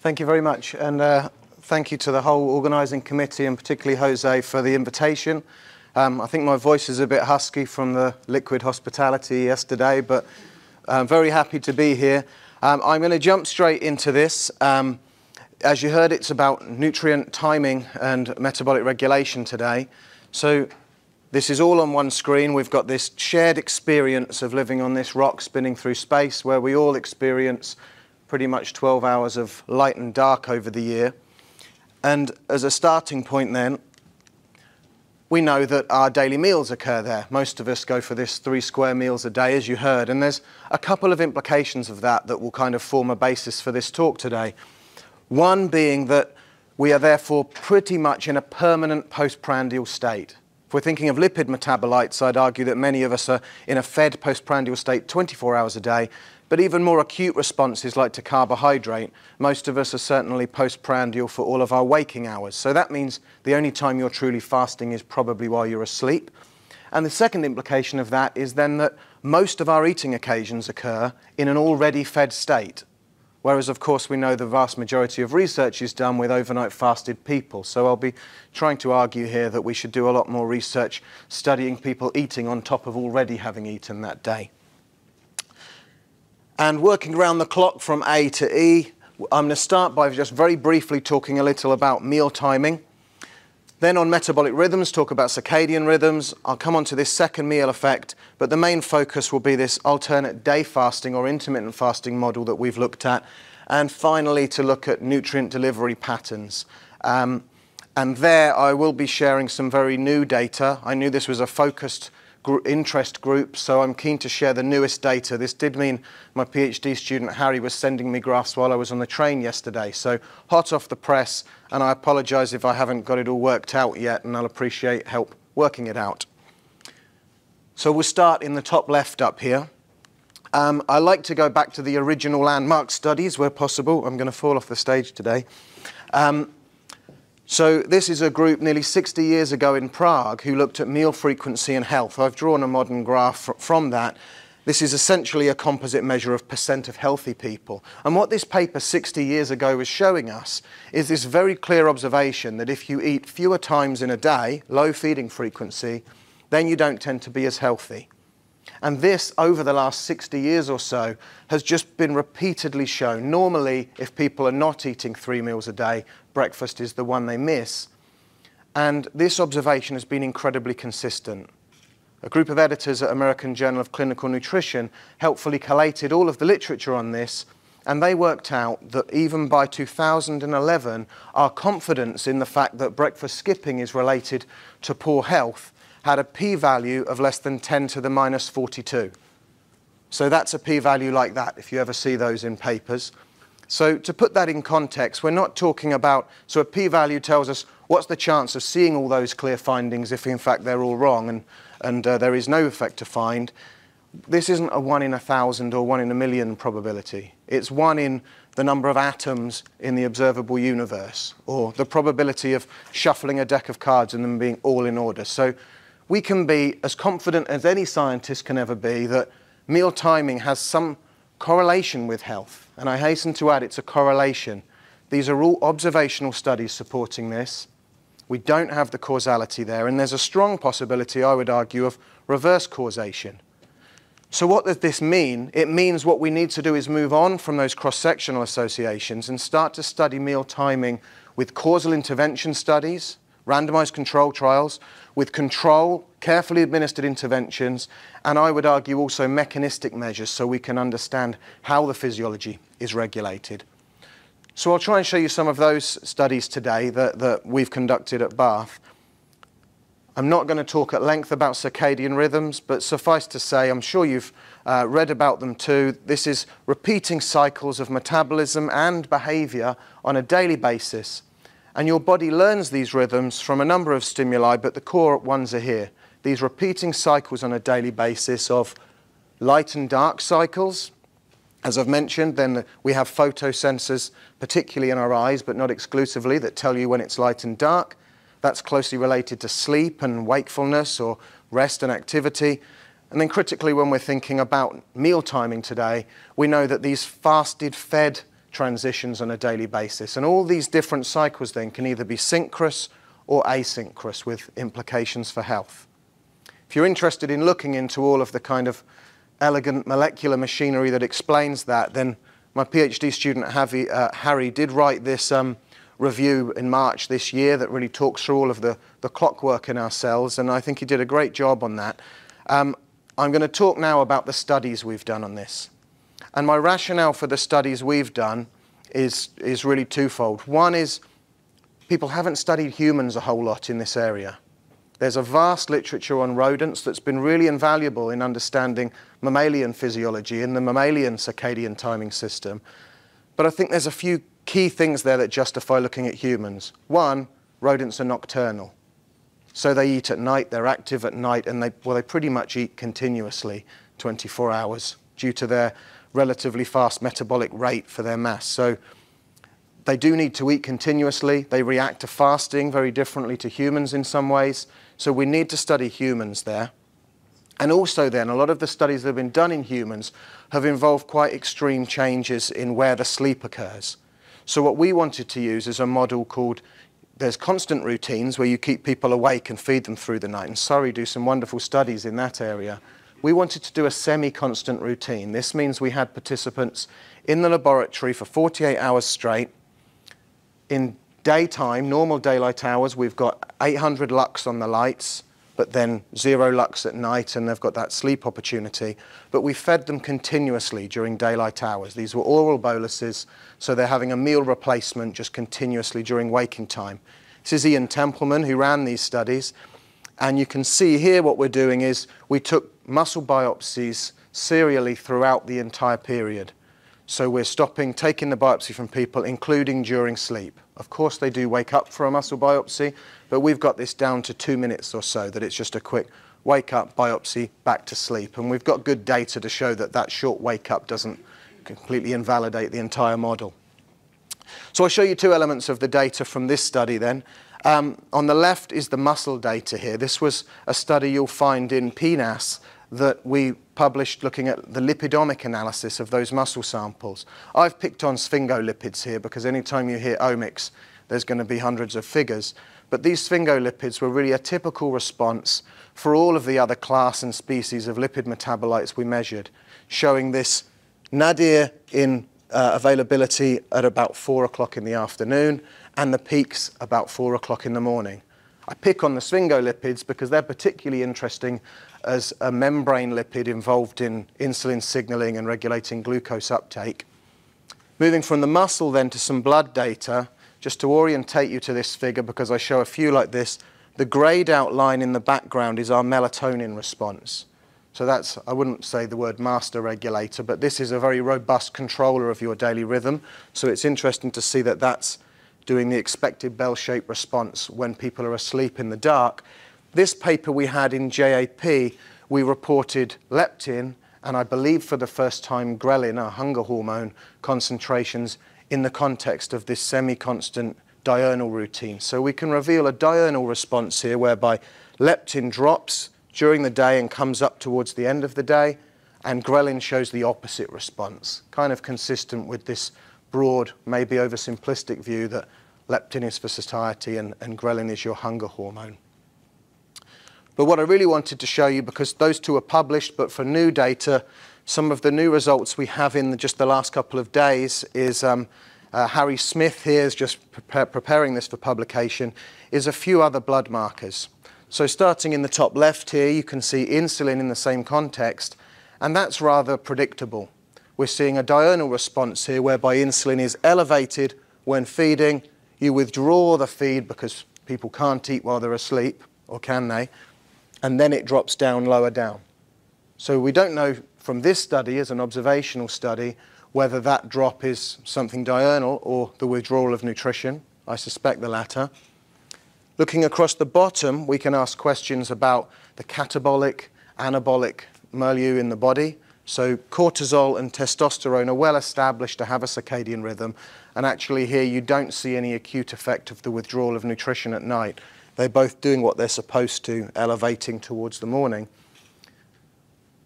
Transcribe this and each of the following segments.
Thank you very much. And uh, thank you to the whole organising committee and particularly Jose for the invitation. Um, I think my voice is a bit husky from the liquid hospitality yesterday, but I'm very happy to be here. Um, I'm going to jump straight into this. Um, as you heard, it's about nutrient timing and metabolic regulation today. So this is all on one screen. We've got this shared experience of living on this rock spinning through space where we all experience pretty much 12 hours of light and dark over the year. And as a starting point then, we know that our daily meals occur there. Most of us go for this three square meals a day, as you heard, and there's a couple of implications of that that will kind of form a basis for this talk today. One being that we are therefore pretty much in a permanent postprandial state. If we're thinking of lipid metabolites, I'd argue that many of us are in a fed postprandial state 24 hours a day, but even more acute responses like to carbohydrate, most of us are certainly postprandial for all of our waking hours. So that means the only time you're truly fasting is probably while you're asleep. And the second implication of that is then that most of our eating occasions occur in an already fed state. Whereas, of course, we know the vast majority of research is done with overnight fasted people. So I'll be trying to argue here that we should do a lot more research studying people eating on top of already having eaten that day. And working around the clock from A to E, I'm going to start by just very briefly talking a little about meal timing. Then on metabolic rhythms, talk about circadian rhythms. I'll come on to this second meal effect, but the main focus will be this alternate day fasting or intermittent fasting model that we've looked at. And finally, to look at nutrient delivery patterns. Um, and there I will be sharing some very new data. I knew this was a focused interest groups, so I'm keen to share the newest data. This did mean my PhD student Harry was sending me graphs while I was on the train yesterday, so hot off the press, and I apologise if I haven't got it all worked out yet, and I'll appreciate help working it out. So we'll start in the top left up here. Um, I like to go back to the original landmark studies where possible. I'm going to fall off the stage today. Um, so this is a group nearly 60 years ago in Prague who looked at meal frequency and health. I've drawn a modern graph from that. This is essentially a composite measure of percent of healthy people. And what this paper 60 years ago was showing us is this very clear observation that if you eat fewer times in a day, low feeding frequency, then you don't tend to be as healthy. And this, over the last 60 years or so, has just been repeatedly shown. Normally, if people are not eating three meals a day, breakfast is the one they miss. And this observation has been incredibly consistent. A group of editors at American Journal of Clinical Nutrition helpfully collated all of the literature on this, and they worked out that even by 2011, our confidence in the fact that breakfast skipping is related to poor health had a p-value of less than 10 to the minus 42. So that's a p-value like that, if you ever see those in papers. So to put that in context, we're not talking about, so a p-value tells us what's the chance of seeing all those clear findings if in fact they're all wrong and, and uh, there is no effect to find. This isn't a one in a thousand or one in a million probability. It's one in the number of atoms in the observable universe or the probability of shuffling a deck of cards and them being all in order. So we can be as confident as any scientist can ever be that meal timing has some correlation with health. And I hasten to add it's a correlation. These are all observational studies supporting this. We don't have the causality there, and there's a strong possibility, I would argue, of reverse causation. So, what does this mean? It means what we need to do is move on from those cross sectional associations and start to study meal timing with causal intervention studies, randomized control trials, with control, carefully administered interventions, and I would argue also mechanistic measures so we can understand how the physiology is regulated. So I'll try and show you some of those studies today that, that we've conducted at Bath. I'm not going to talk at length about circadian rhythms, but suffice to say, I'm sure you've uh, read about them too. This is repeating cycles of metabolism and behavior on a daily basis and your body learns these rhythms from a number of stimuli, but the core ones are here. These repeating cycles on a daily basis of light and dark cycles. As I've mentioned, then we have photosensors, particularly in our eyes, but not exclusively, that tell you when it's light and dark. That's closely related to sleep and wakefulness or rest and activity. And then critically, when we're thinking about meal timing today, we know that these fasted, fed transitions on a daily basis. And all these different cycles then can either be synchronous or asynchronous with implications for health. If you're interested in looking into all of the kind of elegant molecular machinery that explains that, then my PhD student Harry, uh, Harry did write this um, review in March this year that really talks through all of the, the clockwork in our cells, and I think he did a great job on that. Um, I'm going to talk now about the studies we've done on this. And my rationale for the studies we've done is, is really twofold. One is people haven't studied humans a whole lot in this area. There's a vast literature on rodents that's been really invaluable in understanding mammalian physiology in the mammalian circadian timing system. But I think there's a few key things there that justify looking at humans. One, rodents are nocturnal. So they eat at night, they're active at night, and they, well, they pretty much eat continuously 24 hours due to their relatively fast metabolic rate for their mass. So they do need to eat continuously. They react to fasting very differently to humans in some ways. So we need to study humans there. And also then, a lot of the studies that have been done in humans have involved quite extreme changes in where the sleep occurs. So what we wanted to use is a model called there's constant routines where you keep people awake and feed them through the night. And Surrey do some wonderful studies in that area. We wanted to do a semi-constant routine. This means we had participants in the laboratory for 48 hours straight. In daytime, normal daylight hours, we've got 800 lux on the lights, but then zero lux at night, and they've got that sleep opportunity. But we fed them continuously during daylight hours. These were oral boluses, so they're having a meal replacement just continuously during waking time. This is Iain Templeman, who ran these studies. And you can see here what we're doing is we took muscle biopsies serially throughout the entire period. So we're stopping, taking the biopsy from people, including during sleep. Of course, they do wake up for a muscle biopsy, but we've got this down to two minutes or so, that it's just a quick wake up, biopsy, back to sleep. And we've got good data to show that that short wake up doesn't completely invalidate the entire model. So I'll show you two elements of the data from this study then. Um, on the left is the muscle data here. This was a study you'll find in PNAS that we published looking at the lipidomic analysis of those muscle samples. I've picked on sphingolipids here because anytime you hear omics, there's going to be hundreds of figures. But these sphingolipids were really a typical response for all of the other class and species of lipid metabolites we measured, showing this nadir in uh, availability at about 4 o'clock in the afternoon and the peaks about 4 o'clock in the morning. I pick on the sphingolipids because they're particularly interesting as a membrane lipid involved in insulin signaling and regulating glucose uptake. Moving from the muscle then to some blood data, just to orientate you to this figure because I show a few like this, the greyed outline in the background is our melatonin response. So that's, I wouldn't say the word master regulator, but this is a very robust controller of your daily rhythm. So it's interesting to see that that's doing the expected bell-shaped response when people are asleep in the dark. This paper we had in JAP, we reported leptin and I believe for the first time ghrelin, our hunger hormone, concentrations in the context of this semi-constant diurnal routine. So we can reveal a diurnal response here whereby leptin drops during the day and comes up towards the end of the day, and ghrelin shows the opposite response, kind of consistent with this broad, maybe oversimplistic view that leptin is for satiety and, and ghrelin is your hunger hormone. But what I really wanted to show you, because those two are published, but for new data, some of the new results we have in the, just the last couple of days is um, uh, Harry Smith here is just pre preparing this for publication, is a few other blood markers. So starting in the top left here, you can see insulin in the same context, and that's rather predictable. We're seeing a diurnal response here whereby insulin is elevated when feeding. You withdraw the feed because people can't eat while they're asleep, or can they? and then it drops down lower down. So we don't know from this study, as an observational study, whether that drop is something diurnal or the withdrawal of nutrition. I suspect the latter. Looking across the bottom, we can ask questions about the catabolic, anabolic milieu in the body. So cortisol and testosterone are well established to have a circadian rhythm, and actually here you don't see any acute effect of the withdrawal of nutrition at night. They're both doing what they're supposed to, elevating towards the morning.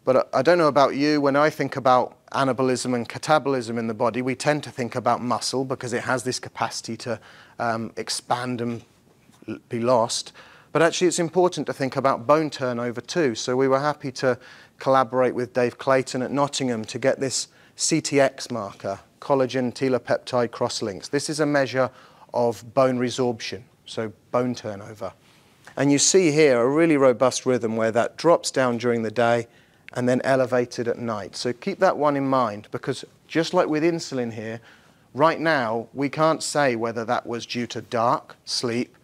But I don't know about you, when I think about anabolism and catabolism in the body, we tend to think about muscle because it has this capacity to um, expand and be lost. But actually, it's important to think about bone turnover too. So we were happy to collaborate with Dave Clayton at Nottingham to get this CTX marker, collagen telopeptide crosslinks. This is a measure of bone resorption, so bone turnover. And you see here a really robust rhythm where that drops down during the day and then elevated at night. So keep that one in mind because just like with insulin here, right now we can't say whether that was due to dark, sleep,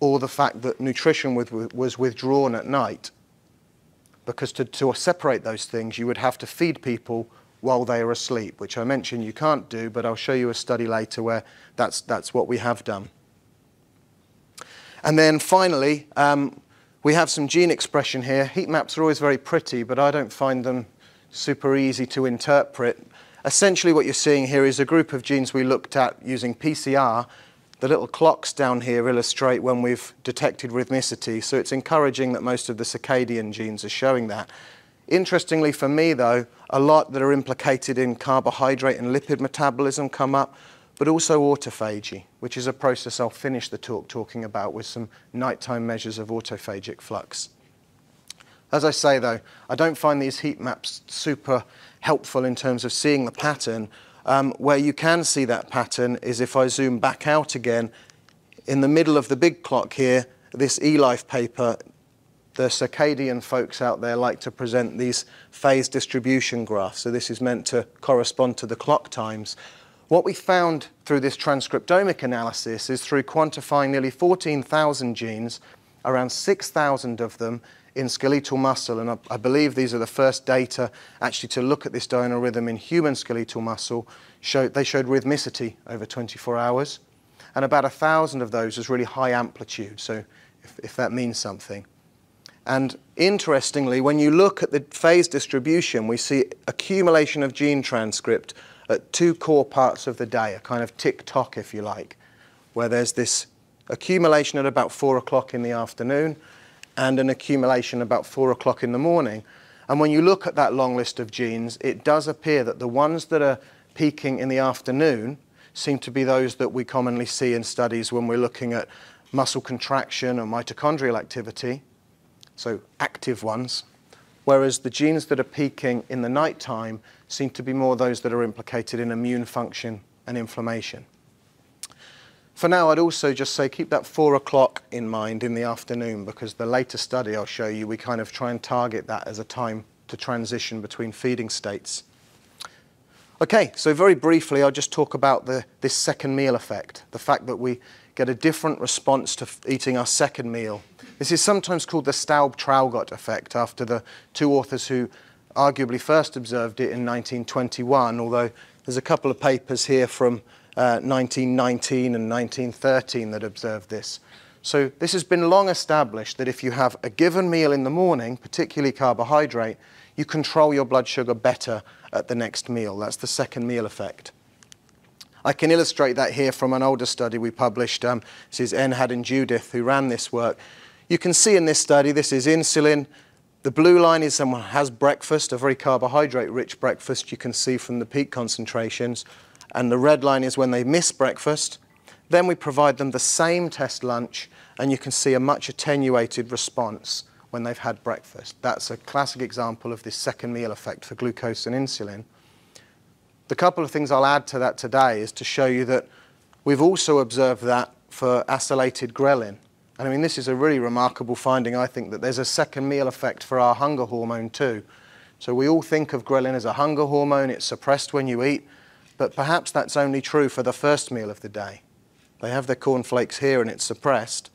or the fact that nutrition was withdrawn at night. Because to, to separate those things, you would have to feed people while they are asleep, which I mentioned you can't do, but I'll show you a study later where that's, that's what we have done. And then finally, um, we have some gene expression here. Heat maps are always very pretty, but I don't find them super easy to interpret. Essentially what you're seeing here is a group of genes we looked at using PCR. The little clocks down here illustrate when we've detected rhythmicity, so it's encouraging that most of the circadian genes are showing that. Interestingly for me though, a lot that are implicated in carbohydrate and lipid metabolism come up, but also autophagy, which is a process I'll finish the talk talking about with some nighttime measures of autophagic flux. As I say, though, I don't find these heat maps super helpful in terms of seeing the pattern. Um, where you can see that pattern is if I zoom back out again, in the middle of the big clock here, this eLife paper, the circadian folks out there like to present these phase distribution graphs. So this is meant to correspond to the clock times. What we found through this transcriptomic analysis is through quantifying nearly 14,000 genes, around 6,000 of them in skeletal muscle, and I, I, believe these are the first data actually to look at this diurnal rhythm in human skeletal muscle. Showed, they showed rhythmicity over 24 hours, and about a thousand of those was really high amplitude, so if, if that means something. And interestingly, when you look at the phase distribution, we see accumulation of gene transcript at two core parts of the day, a kind of tick-tock, if you like, where there's this accumulation at about 4 o'clock in the afternoon and an accumulation about 4 o'clock in the morning. And when you look at that long list of genes, it does appear that the ones that are peaking in the afternoon seem to be those that we commonly see in studies when we're looking at muscle contraction or mitochondrial activity, so active ones, whereas the genes that are peaking in the nighttime seem to be more those that are implicated in immune function and inflammation. For now, I'd also just say keep that four o'clock in mind in the afternoon because the later study I'll show you, we kind of try and target that as a time to transition between feeding states. Okay, so very briefly, I'll just talk about the, this second meal effect, the fact that we get a different response to eating our second meal. This is sometimes called the Staub-Traugott effect after the two authors who arguably first observed it in 1921, although there's a couple of papers here from uh, 1919 and 1913 that observed this. So this has been long established that if you have a given meal in the morning, particularly carbohydrate, you control your blood sugar better at the next meal. That's the second meal effect. I can illustrate that here from an older study we published. Um, this is Enhad and Judith who ran this work. You can see in this study, this is insulin the blue line is someone has breakfast, a very carbohydrate-rich breakfast you can see from the peak concentrations. And the red line is when they miss breakfast. Then we provide them the same test lunch, and you can see a much attenuated response when they've had breakfast. That's a classic example of this second meal effect for glucose and insulin. The couple of things I'll add to that today is to show you that we've also observed that for acylated ghrelin. And I mean, this is a really remarkable finding, I think, that there's a second meal effect for our hunger hormone too. So we all think of ghrelin as a hunger hormone, it's suppressed when you eat, but perhaps that's only true for the first meal of the day. They have their cornflakes here and it's suppressed.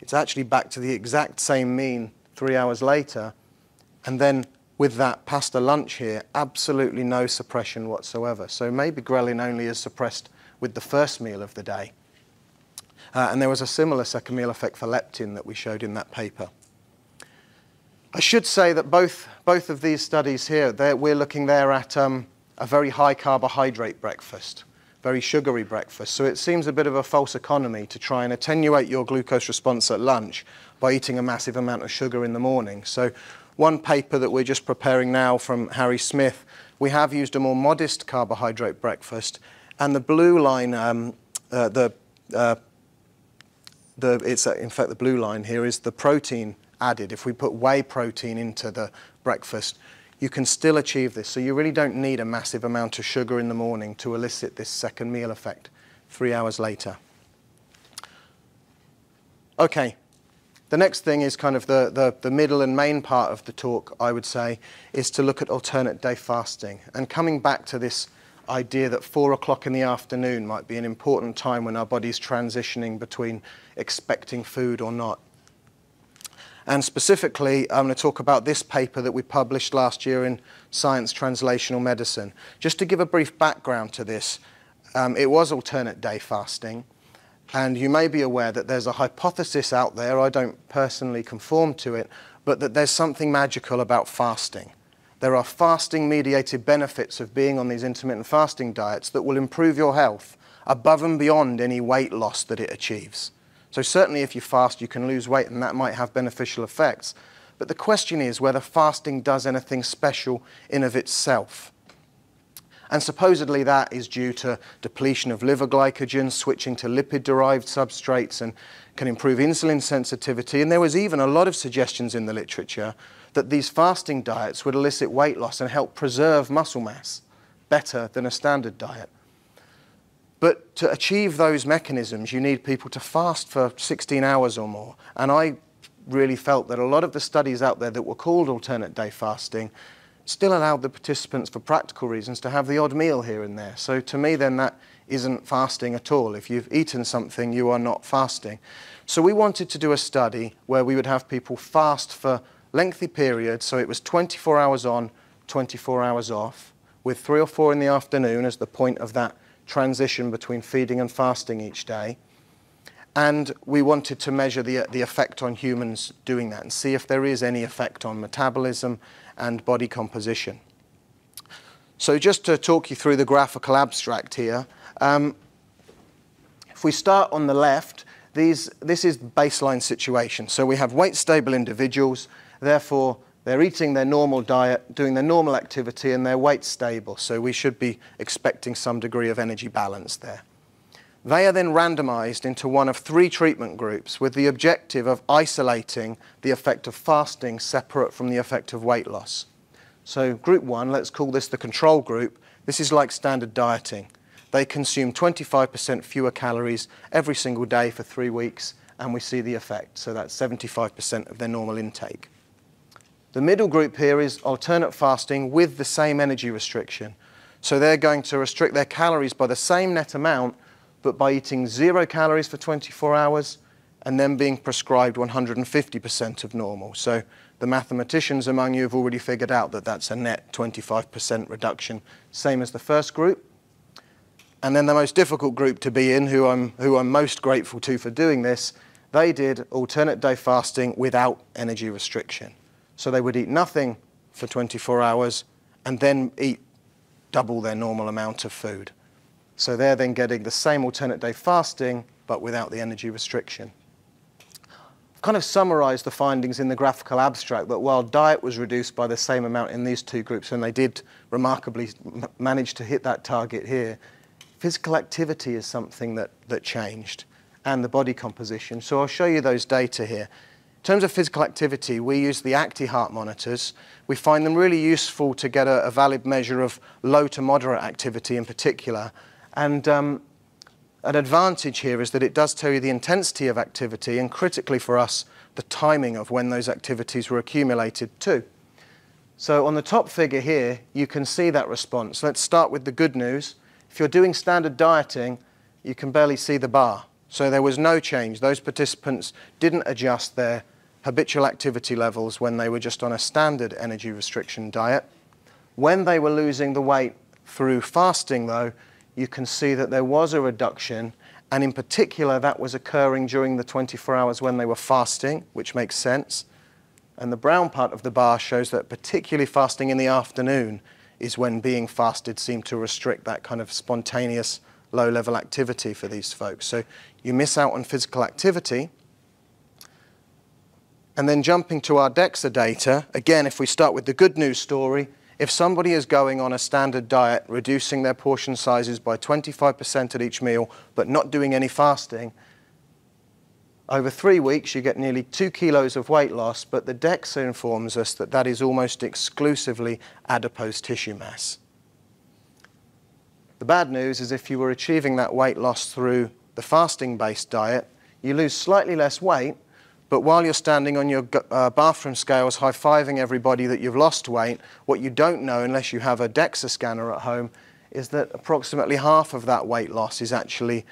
It's actually back to the exact same mean three hours later, and then with that pasta lunch here, absolutely no suppression whatsoever. So maybe ghrelin only is suppressed with the first meal of the day. Uh, and there was a similar second meal effect for leptin that we showed in that paper. I should say that both, both of these studies here, we're looking there at um, a very high carbohydrate breakfast, very sugary breakfast. So it seems a bit of a false economy to try and attenuate your glucose response at lunch by eating a massive amount of sugar in the morning. So one paper that we're just preparing now from Harry Smith, we have used a more modest carbohydrate breakfast, and the blue line, um, uh, the, uh, the, it's uh, in fact the blue line here is the protein added. If we put whey protein into the breakfast, you can still achieve this. So you really don't need a massive amount of sugar in the morning to elicit this second meal effect three hours later. Okay, the next thing is kind of the, the, the, middle and main part of the talk, I would say, is to look at alternate day fasting. And coming back to this idea that four o'clock in the afternoon might be an important time when our body's transitioning between expecting food or not. And specifically, I'm going to talk about this paper that we published last year in Science Translational Medicine. Just to give a brief background to this, um, it was alternate day fasting. And you may be aware that there's a hypothesis out there, I don't personally conform to it, but that there's something magical about fasting. There are fasting mediated benefits of being on these intermittent fasting diets that will improve your health above and beyond any weight loss that it achieves. So certainly if you fast, you can lose weight and that might have beneficial effects. But the question is whether fasting does anything special in of itself. And supposedly that is due to depletion of liver glycogen, switching to lipid-derived substrates and can improve insulin sensitivity. And there was even a lot of suggestions in the literature that these fasting diets would elicit weight loss and help preserve muscle mass better than a standard diet. But to achieve those mechanisms, you need people to fast for 16 hours or more. And I really felt that a lot of the studies out there that were called alternate day fasting still allowed the participants, for practical reasons, to have the odd meal here and there. So to me, then, that isn't fasting at all. If you've eaten something, you are not fasting. So we wanted to do a study where we would have people fast for lengthy periods. So it was 24 hours on, 24 hours off, with three or four in the afternoon as the point of that transition between feeding and fasting each day. And we wanted to measure the, the effect on humans doing that and see if there is any effect on metabolism and body composition. So just to talk you through the graphical abstract here, um, if we start on the left, these, this is baseline situation. So we have weight stable individuals, therefore they're eating their normal diet, doing their normal activity, and their weight's stable. So we should be expecting some degree of energy balance there. They are then randomized into one of three treatment groups with the objective of isolating the effect of fasting separate from the effect of weight loss. So group one, let's call this the control group. This is like standard dieting. They consume 25% fewer calories every single day for three weeks, and we see the effect. So that's 75% of their normal intake. The middle group here is alternate fasting with the same energy restriction. So they're going to restrict their calories by the same net amount, but by eating zero calories for 24 hours and then being prescribed 150% of normal. So the mathematicians among you have already figured out that that's a net 25% reduction, same as the first group. And then the most difficult group to be in, who I'm, who I'm most grateful to for doing this, they did alternate day fasting without energy restriction. So they would eat nothing for 24 hours and then eat double their normal amount of food. So they're then getting the same alternate day fasting, but without the energy restriction. I've kind of summarized the findings in the graphical abstract that while diet was reduced by the same amount in these two groups, and they did remarkably manage to hit that target here, physical activity is something that, that changed, and the body composition. So I'll show you those data here terms of physical activity, we use the Actiheart monitors. We find them really useful to get a, a valid measure of low to moderate activity in particular. And um, an advantage here is that it does tell you the intensity of activity and critically for us, the timing of when those activities were accumulated too. So on the top figure here, you can see that response. Let's start with the good news. If you're doing standard dieting, you can barely see the bar. So there was no change. Those participants didn't adjust their habitual activity levels when they were just on a standard energy restriction diet. When they were losing the weight through fasting, though, you can see that there was a reduction, and in particular, that was occurring during the 24 hours when they were fasting, which makes sense. And the brown part of the bar shows that particularly fasting in the afternoon is when being fasted seemed to restrict that kind of spontaneous low level activity for these folks. So you miss out on physical activity, And then jumping to our DEXA data, again, if we start with the good news story, if somebody is going on a standard diet, reducing their portion sizes by 25% at each meal, but not doing any fasting, over three weeks you get nearly two kilos of weight loss, but the DEXA informs us that that is almost exclusively adipose tissue mass. The bad news is if you were achieving that weight loss through the fasting-based diet, you lose slightly less weight, but while you're standing on your uh, bathroom scales high-fiving everybody that you've lost weight, what you don't know, unless you have a DEXA scanner at home, is that approximately half of that weight loss is actually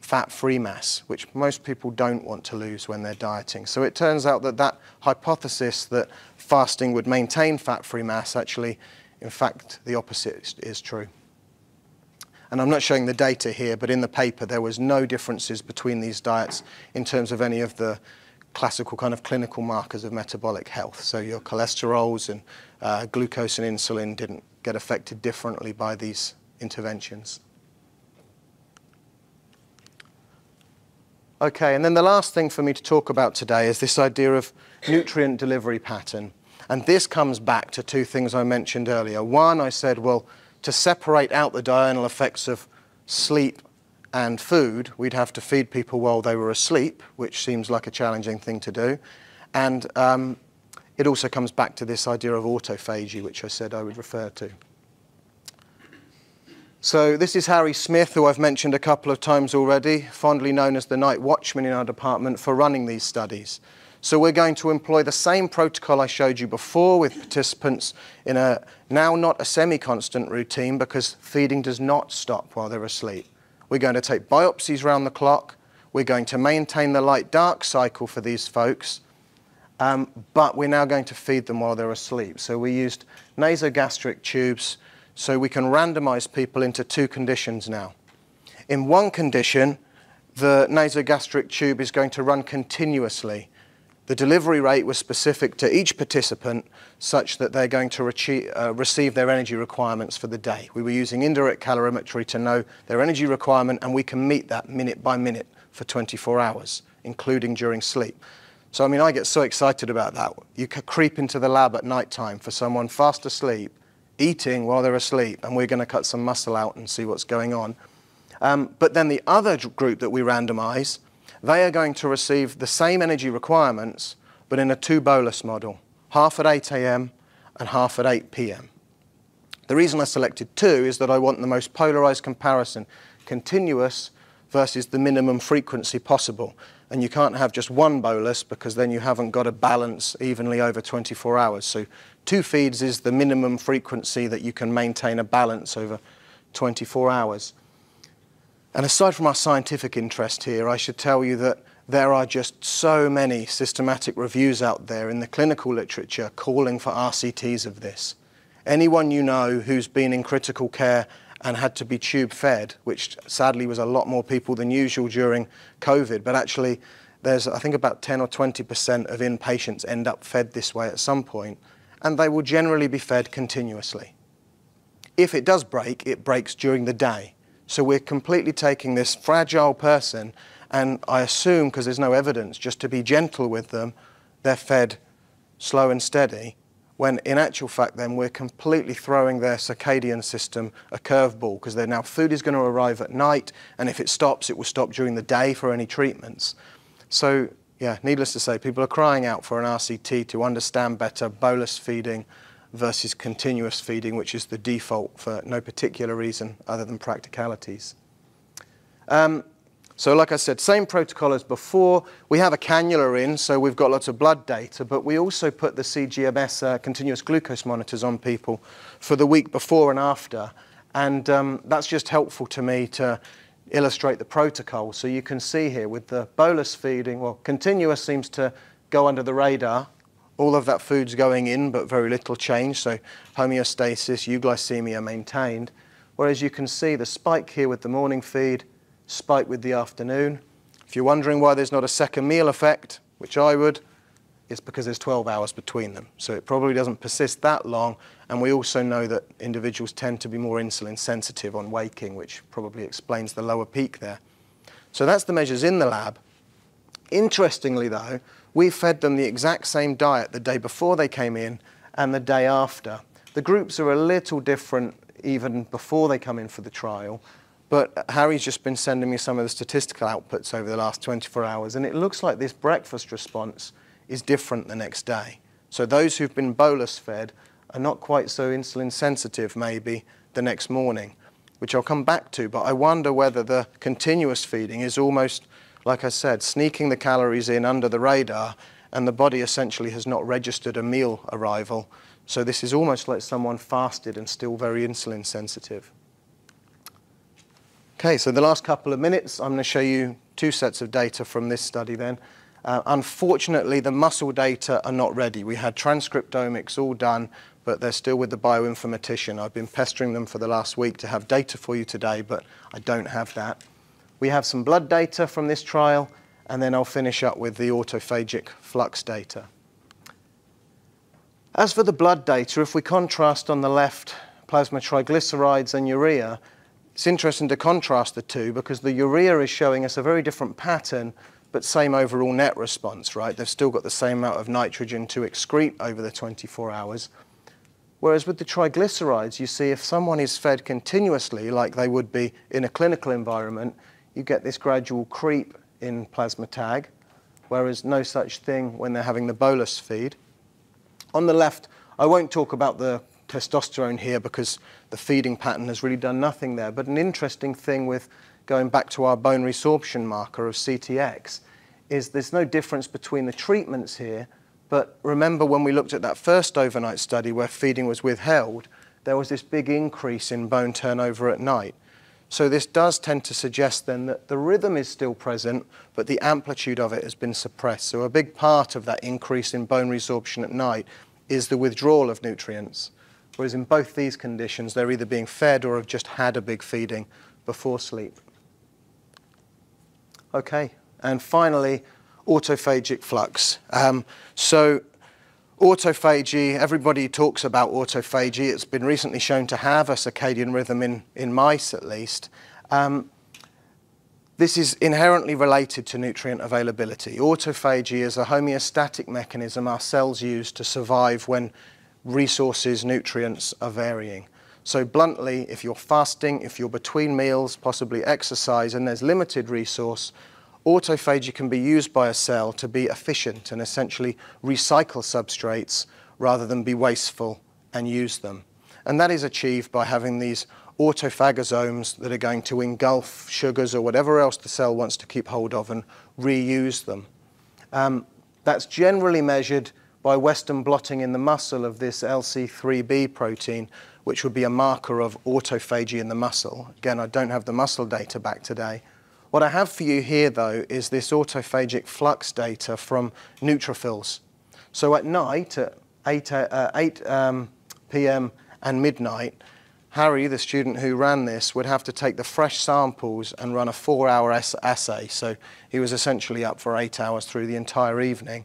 fat-free mass, which most people don't want to lose when they're dieting. So it turns out that that hypothesis that fasting would maintain fat-free mass actually, in fact, the opposite is true. And I'm not showing the data here, but in the paper there was no differences between these diets in terms of any of the classical kind of clinical markers of metabolic health. So your cholesterols and uh, glucose and insulin didn't get affected differently by these interventions. Okay, and then the last thing for me to talk about today is this idea of nutrient delivery pattern. And this comes back to two things I mentioned earlier. One, I said, well, to separate out the diurnal effects of sleep and food, we'd have to feed people while they were asleep, which seems like a challenging thing to do. And um, it also comes back to this idea of autophagy, which I said I would refer to. So this is Harry Smith, who I've mentioned a couple of times already, fondly known as the night watchman in our department for running these studies. So we're going to employ the same protocol I showed you before with participants in a now not a semi-constant routine because feeding does not stop while they're asleep. We're going to take biopsies round the clock. We're going to maintain the light-dark cycle for these folks. Um, but we're now going to feed them while they're asleep. So we used nasogastric tubes so we can randomize people into two conditions now. In one condition, the nasogastric tube is going to run continuously the delivery rate was specific to each participant such that they're going to uh, receive their energy requirements for the day. We were using indirect calorimetry to know their energy requirement and we can meet that minute by minute for 24 hours, including during sleep. So, I mean, I get so excited about that. You creep into the lab at night time for someone fast asleep, eating while they're asleep, and we're going to cut some muscle out and see what's going on. Um, but then the other group that we randomize they are going to receive the same energy requirements, but in a two bolus model, half at 8 a.m. and half at 8 p.m. The reason I selected two is that I want the most polarized comparison, continuous versus the minimum frequency possible. And you can't have just one bolus because then you haven't got a balance evenly over 24 hours. So two feeds is the minimum frequency that you can maintain a balance over 24 hours. And aside from our scientific interest here, I should tell you that there are just so many systematic reviews out there in the clinical literature calling for RCTs of this. Anyone you know who's been in critical care and had to be tube fed, which sadly was a lot more people than usual during COVID, but actually there's I think about 10 or 20% of inpatients end up fed this way at some point, and they will generally be fed continuously. If it does break, it breaks during the day. So we're completely taking this fragile person, and I assume, because there's no evidence, just to be gentle with them, they're fed slow and steady, when in actual fact then we're completely throwing their circadian system a curveball, because now food is going to arrive at night, and if it stops, it will stop during the day for any treatments. So yeah, needless to say, people are crying out for an RCT to understand better bolus feeding, versus continuous feeding, which is the default for no particular reason other than practicalities. Um, so like I said, same protocol as before. We have a cannula in, so we've got lots of blood data, but we also put the CGMS uh, continuous glucose monitors on people for the week before and after. And um, that's just helpful to me to illustrate the protocol. So you can see here with the bolus feeding, well, continuous seems to go under the radar all of that food's going in, but very little change. So homeostasis, euglycemia maintained. Whereas you can see the spike here with the morning feed, spike with the afternoon. If you're wondering why there's not a second meal effect, which I would, it's because there's 12 hours between them. So it probably doesn't persist that long. And we also know that individuals tend to be more insulin sensitive on waking, which probably explains the lower peak there. So that's the measures in the lab. Interestingly, though, we fed them the exact same diet the day before they came in and the day after. The groups are a little different even before they come in for the trial, but Harry's just been sending me some of the statistical outputs over the last 24 hours, and it looks like this breakfast response is different the next day. So those who've been bolus fed are not quite so insulin sensitive maybe the next morning, which I'll come back to, but I wonder whether the continuous feeding is almost, like I said, sneaking the calories in under the radar and the body essentially has not registered a meal arrival. So this is almost like someone fasted and still very insulin sensitive. Okay, so the last couple of minutes, I'm going to show you two sets of data from this study then. Uh, unfortunately, the muscle data are not ready. We had transcriptomics all done, but they're still with the bioinformatician. I've been pestering them for the last week to have data for you today, but I don't have that. We have some blood data from this trial, and then I'll finish up with the autophagic flux data. As for the blood data, if we contrast on the left plasma triglycerides and urea, it's interesting to contrast the two because the urea is showing us a very different pattern but same overall net response, right? They've still got the same amount of nitrogen to excrete over the 24 hours. Whereas with the triglycerides, you see if someone is fed continuously, like they would be in a clinical environment, you get this gradual creep in plasma TAG, whereas no such thing when they're having the bolus feed. On the left, I won't talk about the testosterone here because the feeding pattern has really done nothing there, but an interesting thing with going back to our bone resorption marker of CTX, is there's no difference between the treatments here, but remember when we looked at that first overnight study where feeding was withheld, there was this big increase in bone turnover at night. So this does tend to suggest then that the rhythm is still present, but the amplitude of it has been suppressed. So a big part of that increase in bone resorption at night is the withdrawal of nutrients. Whereas in both these conditions, they're either being fed or have just had a big feeding before sleep. Okay, and finally, autophagic flux. Um, so autophagy, everybody talks about autophagy. It's been recently shown to have a circadian rhythm in, in mice at least. Um, this is inherently related to nutrient availability. Autophagy is a homeostatic mechanism our cells use to survive when resources, nutrients are varying. So bluntly, if you're fasting, if you're between meals, possibly exercise, and there's limited resource, autophagy can be used by a cell to be efficient and essentially recycle substrates rather than be wasteful and use them. And that is achieved by having these autophagosomes that are going to engulf sugars or whatever else the cell wants to keep hold of and reuse them. Um, that's generally measured by Western blotting in the muscle of this LC3B protein, which would be a marker of autophagy in the muscle. Again, I don't have the muscle data back today. What I have for you here, though, is this autophagic flux data from neutrophils. So at night, at 8, uh, 8 um, p.m. and midnight, Harry, the student who ran this, would have to take the fresh samples and run a four-hour assay. So he was essentially up for eight hours through the entire evening.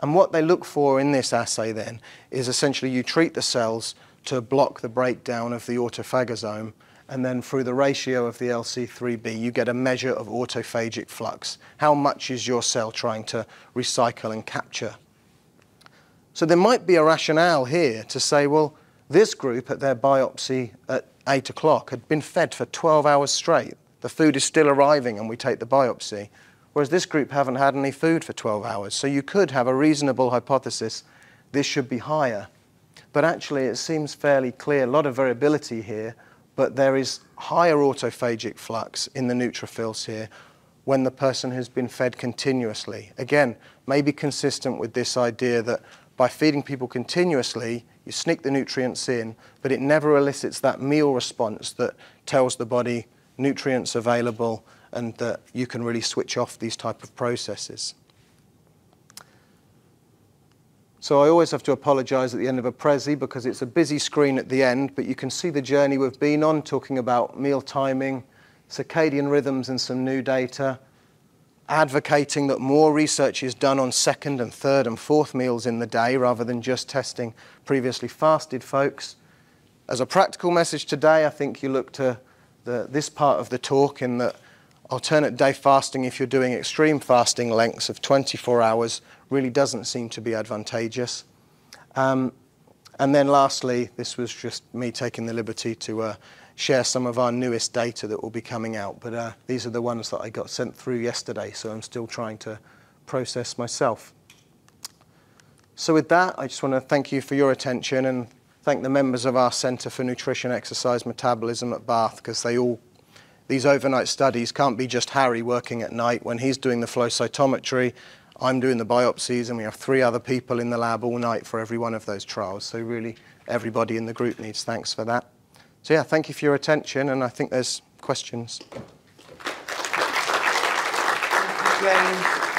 And what they look for in this assay then is essentially you treat the cells to block the breakdown of the autophagosome, and then through the ratio of the LC3B, you get a measure of autophagic flux. How much is your cell trying to recycle and capture? So there might be a rationale here to say, well, this group at their biopsy at 8 o'clock had been fed for 12 hours straight. The food is still arriving and we take the biopsy whereas this group haven't had any food for 12 hours. So you could have a reasonable hypothesis this should be higher. But actually, it seems fairly clear, a lot of variability here, but there is higher autophagic flux in the neutrophils here when the person has been fed continuously. Again, maybe consistent with this idea that by feeding people continuously, you sneak the nutrients in, but it never elicits that meal response that tells the body nutrients available and that you can really switch off these type of processes. So I always have to apologise at the end of a Prezi because it's a busy screen at the end, but you can see the journey we've been on, talking about meal timing, circadian rhythms and some new data, advocating that more research is done on second and third and fourth meals in the day rather than just testing previously fasted folks. As a practical message today, I think you look to the, this part of the talk in that alternate day fasting, if you're doing extreme fasting lengths of 24 hours, really doesn't seem to be advantageous. Um, and then lastly, this was just me taking the liberty to uh, share some of our newest data that will be coming out. But uh, these are the ones that I got sent through yesterday, so I'm still trying to process myself. So with that, I just want to thank you for your attention and thank the members of our Centre for Nutrition, Exercise, Metabolism at Bath because they all, these overnight studies can't be just Harry working at night when he's doing the flow cytometry, I'm doing the biopsies and we have three other people in the lab all night for every one of those trials. So really everybody in the group needs thanks for that. So yeah, thank you for your attention and I think there's questions. James.